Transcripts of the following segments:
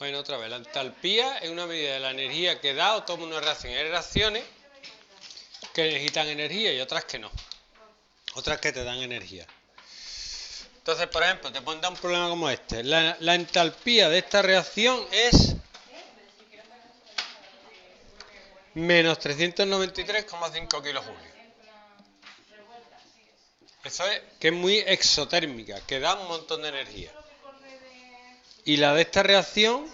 Bueno, otra vez, la entalpía es una medida de la energía que da o toma una reacción. Hay reacciones que necesitan energía y otras que no. Otras que te dan energía. Entonces, por ejemplo, te pondrá un problema como este. La, la entalpía de esta reacción es menos 393,5 kilojulios. Eso es que es muy exotérmica, que da un montón de energía. Y la de esta reacción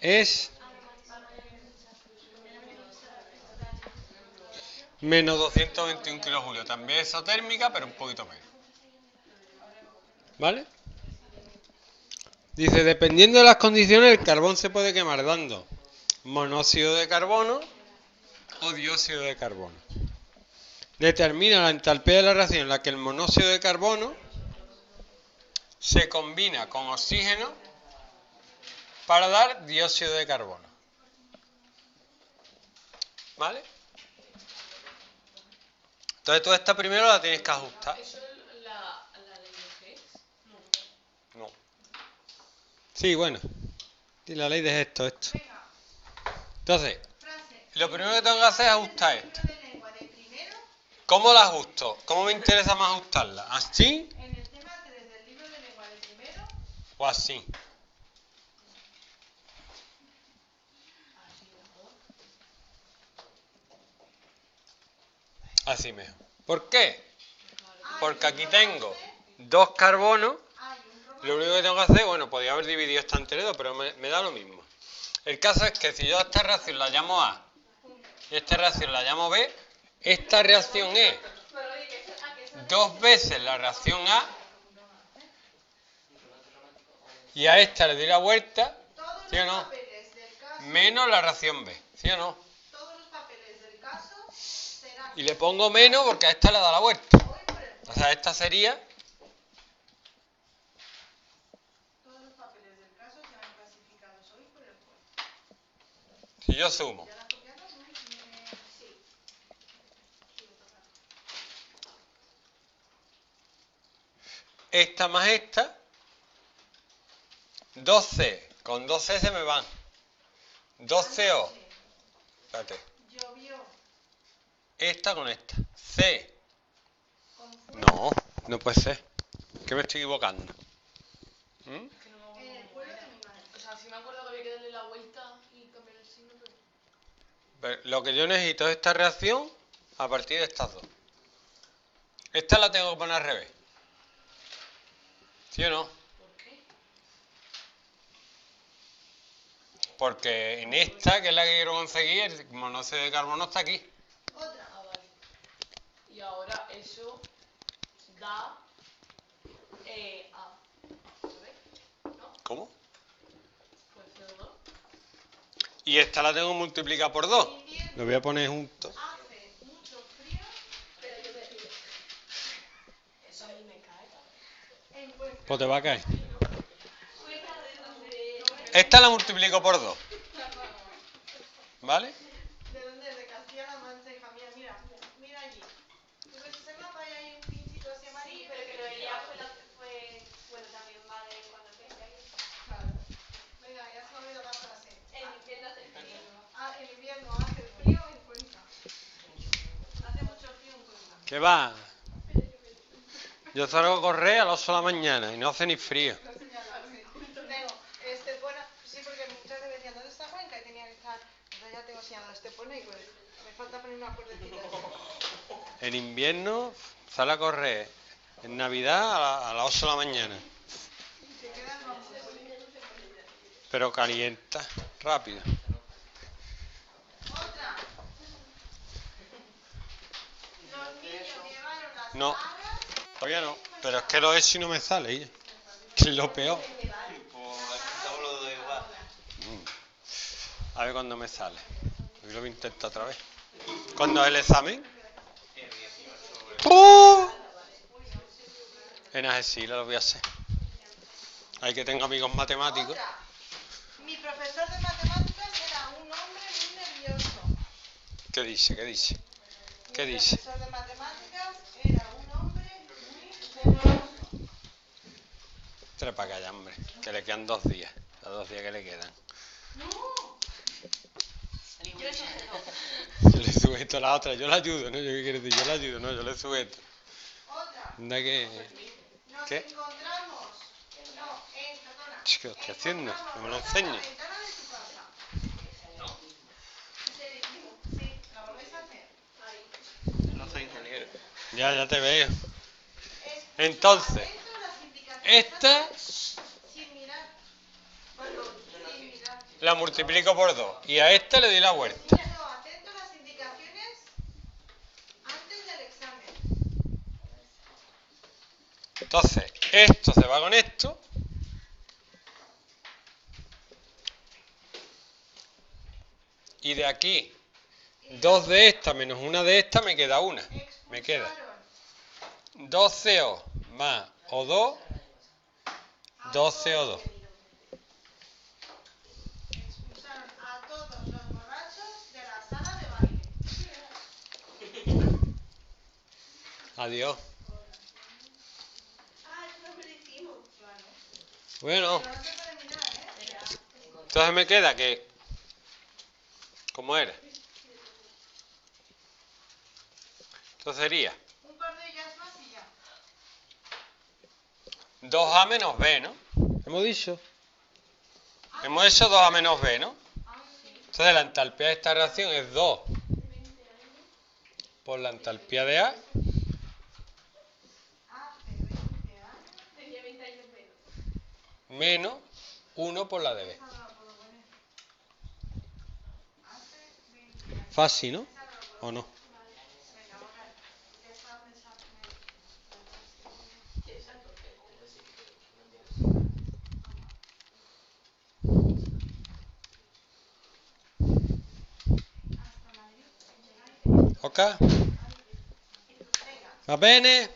es menos 221 kilojulios. También exotérmica, pero un poquito menos. ¿Vale? Dice, dependiendo de las condiciones, el carbón se puede quemar dando monóxido de carbono o dióxido de carbono. Determina la entalpía de la reacción en la que el monóxido de carbono se combina con oxígeno para dar dióxido de carbono. ¿Vale? Entonces tú esta primero la tienes que ajustar. ¿Eso es la, la ley de? No. No. Sí, bueno. Y la ley de esto, esto. Entonces, lo primero que tengo que hacer es ajustar esto. Libro de lengua de primero ¿Cómo la ajusto? ¿Cómo me interesa más ajustarla? ¿Así en el tema 3 del libro de lengua de primero. o así? Así mejor. ¿Por qué? Porque aquí tengo dos carbonos. Lo único que tengo que hacer, bueno, podría haber dividido esta entre dos, pero me, me da lo mismo. El caso es que si yo a esta reacción la llamo A y esta reacción la llamo B, esta reacción es dos veces la reacción A y a esta le doy la vuelta, ¿sí o no? Menos la reacción B, ¿sí o no? Y le pongo menos porque a esta le da la vuelta. O sea, esta sería, si yo sumo, ¿Ya las copiamos? Eh, Sí. Esta más esta, 2C, con 2C se me van. 2CO, espérate, Llovió. esta con esta. C, no, no puede ser, que me estoy equivocando. ¿Mm? Pero Lo que yo necesito es esta reacción a partir de estas dos. Esta la tengo que poner al revés. ¿Sí o no? ¿Por qué? Porque en esta, que es la que quiero conseguir, el monóxido de carbono está aquí. Otra. Ah, vale. Y ahora eso da eh, A. ¿Sabes? ¿No? ¿Cómo? Pues CO2. Y esta la tengo multiplicada por 2. Invierno. Lo voy a poner junto. Hace mucho frío. Pero yo me digo... Eso a mí me cae. En Cuenca. Pues te va a caer. Esta la multiplico por 2. ¿Vale? ¿De dónde? De Castilla-La Mancha, mira, mira, mira allí. ¿Tú ves ese mapa y hay un pinchito así amarillo? pero que lo de ella fue, la, fue bueno también vale cuando empiece ahí. Claro. Venga, ya se me olvidó la frase. En invierno hace frío. Ah, en invierno hace frío en Cuenca. Hace mucho frío en Cuenca. ¿Qué va? Yo salgo a correr a las 8 de la mañana y no hace ni frío. En invierno sale a correr. En Navidad a, la- a las 8 de la mañana. Pero calienta rápido. Otra. Los niños llevaron las No. Todavía no. Pero es que lo es si no me sale. ya. Que es lo peor. A ver cuándo me sale. Yo lo voy a intentar otra vez. ¿Cuándo es el examen? ¡Oh! En Algeciras lo voy a hacer. Hay que tengo amigos matemáticos. Mi profesor de matemáticas era un hombre muy nervioso. ¿Qué dice? ¿Qué dice? ¿Qué dice? Trae para acá hombre. Que le quedan dos días. Los dos días que le quedan. Yo le sujeto a la otra, yo la ayudo, ¿no? Yo qué quiero decir, yo la ayudo, no, yo le sujeto. Otra. Anda que. Nos ¿Qué? encontramos. No. Ch, ¿Qué estoy haciendo? No me lo enseñes. No. Ya, ya te veo. Es- Entonces, atento a las indicaciones. Esta la multiplico por dos. Y a esta le doy la vuelta. Entonces, esto se va con esto. Y de aquí, dos de esta menos una de esta, me queda una. Me queda Expulsaron 2CO más O2, 2 CO2. Adiós. Bueno. Entonces me queda que... ¿Cómo era? Entonces sería... 2A menos B, ¿no? Hemos dicho. Hemos hecho 2A menos B, ¿no? Entonces la entalpía de esta reacción es 2 por la entalpía de A Hace 20 años. Tenía 20 años menos. menos 1 por la de B. Esa no la puedo poner. Hace 20 años. Fácil, ¿no? ¿O no? Ok? Va bene?